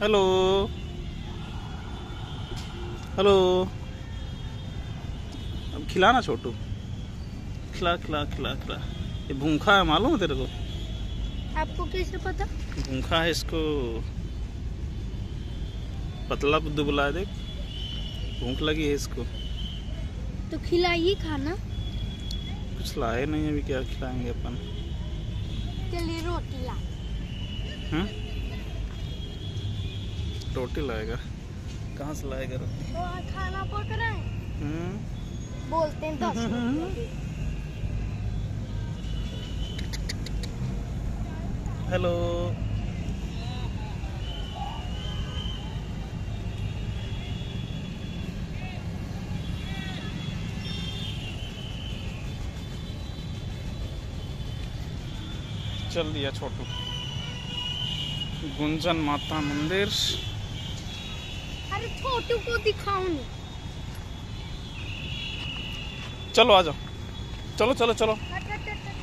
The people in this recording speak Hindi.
हेलो हेलो अब खिलाना छोटू। खिला खिला खिला खिला। ये भूखा है मालूम है तेरे को? आपको कैसे पता? भूखा है इसको। पतला दुबला है देख। भूख लगी है इसको। तो खिलाइए खाना। कुछ लाए नहीं अभी क्या खिलाएँगे अपन? चलिए रोटी ला। हम्म रोटी लाएगा। कहाँ से लाएगा रोटी? तो खाना पक रहा है। हम्म। बोलते हैं दस हेलो। चल दिया छोटू। गुंजन माता मंदिर। अरे छोटू को दिखाऊँ चलो आ जाओ। चलो चलो चलो।